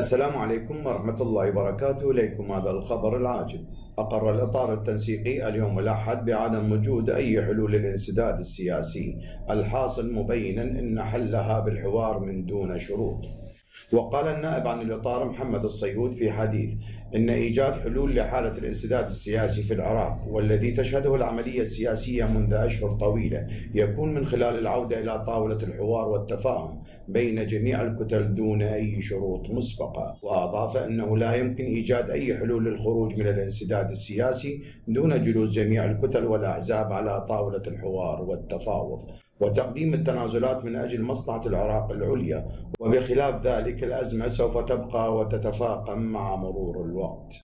السلام عليكم ورحمة الله وبركاته. إليكم هذا الخبر العاجل. أقر الإطار التنسيقي اليوم الأحد بعدم وجود أي حلول للانسداد السياسي الحاصل مبينا أن حلها بالحوار من دون شروط. وقال النائب عن الإطار محمد الصيود في حديث إن إيجاد حلول لحالة الانسداد السياسي في العراق والذي تشهده العملية السياسية منذ أشهر طويلة يكون من خلال العودة إلى طاولة الحوار والتفاهم بين جميع الكتل دون أي شروط مسبقة. وأضاف أنه لا يمكن إيجاد أي حلول للخروج من الانسداد السياسي دون جلوس جميع الكتل والأحزاب على طاولة الحوار والتفاوض وتقديم التنازلات من أجل مصلحة العراق العليا وبخلاف ذلك الأزمة سوف تبقى وتتفاقم مع مرور الوقت.